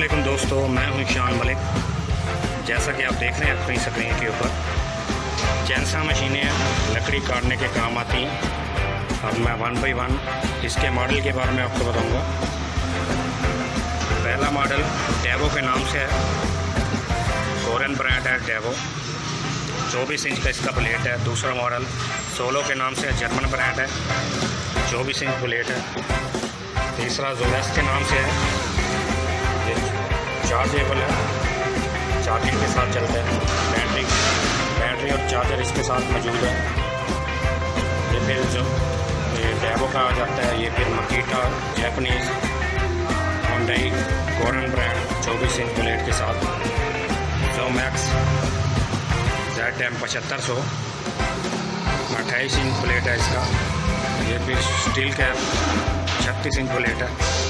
असलम दोस्तों, मैं हूँ शान मलिक। जैसा कि आप देख रहे हैं अपनी स्क्रीन के ऊपर चैंसा मशीनें लकड़ी काटने के काम आती हैं। अब मैं वन बाई वन इसके मॉडल के बारे में आपको बताऊँगा। पहला मॉडल डेवो के नाम से है। कोरन ब्रांड है डेवो चौबीस इंच का इसका प्लेट है। दूसरा मॉडल सोलो के नाम से जर्मन ब्रांड है। चौबीस इंच प्लेट है। तीसरा जोलेस के नाम से है। चार्जेबल है। चार्जिंग के साथ चलता है। बैटरी बैटरी और चार्जर इसके साथ मौजूद है। ये फिर जो, ये डेबो का आ जाता है। ये फिर मकीटा जैपनीज़ होंडई गोरन ब्रांड चौबीस इंच प्लेट के साथ। जो मैक्स जेड एम पचहत्तर सौ। अट्ठाईस इंच प्लेट है इसका। ये फिर स्टील कैप छत्तीस इंच प्लेट है।